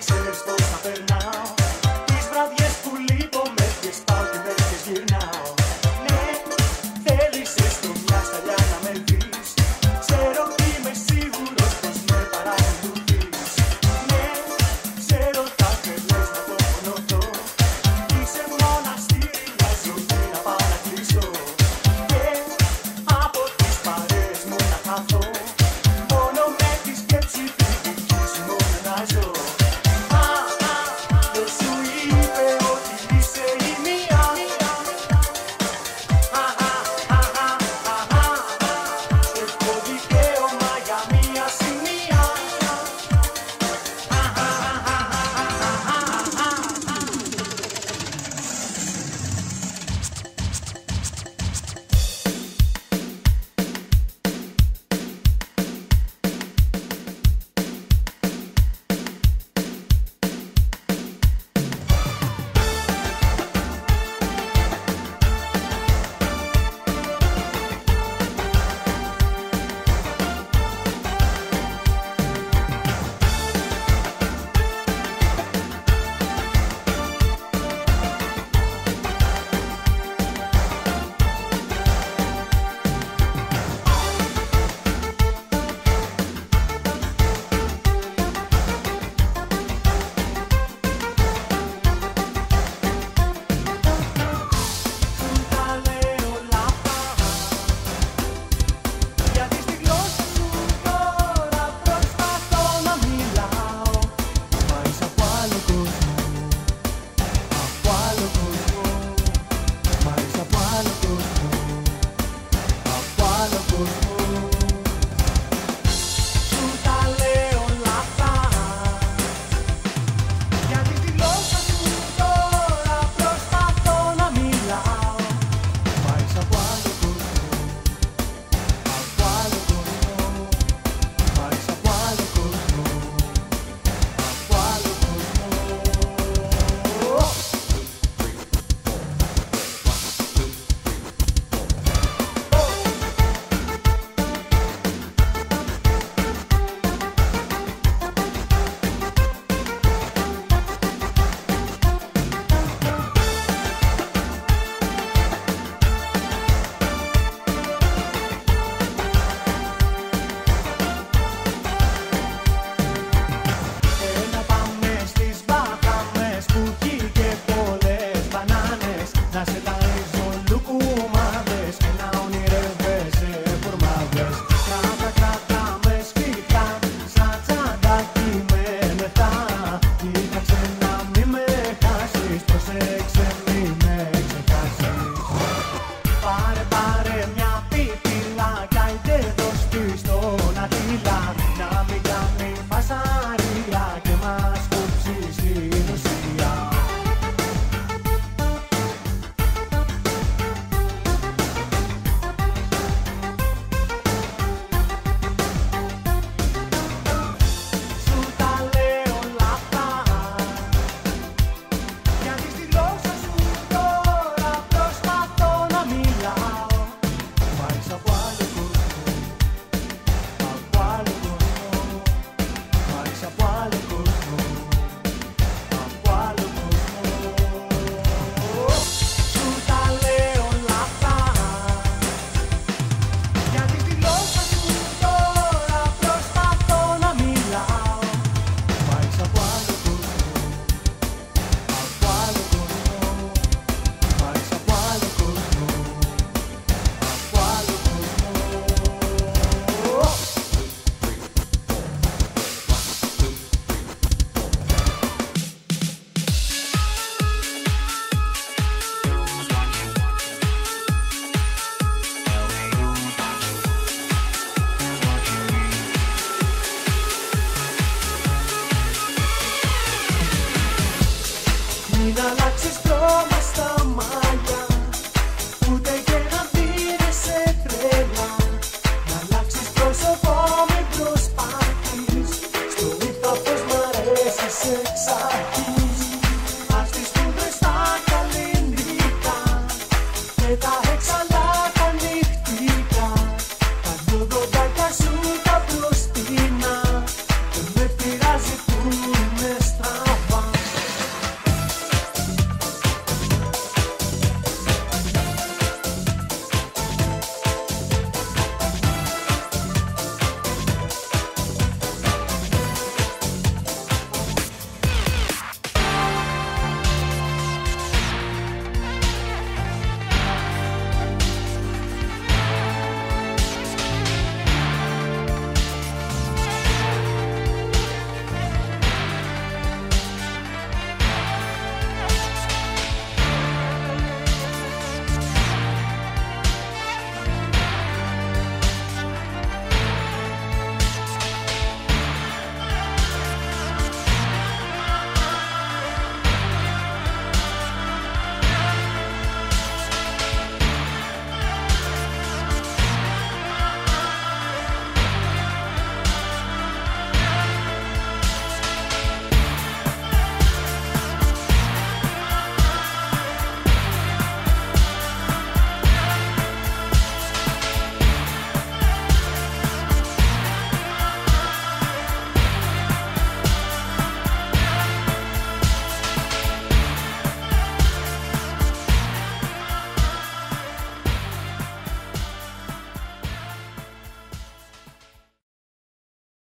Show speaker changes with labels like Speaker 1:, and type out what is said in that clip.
Speaker 1: Turn them slow.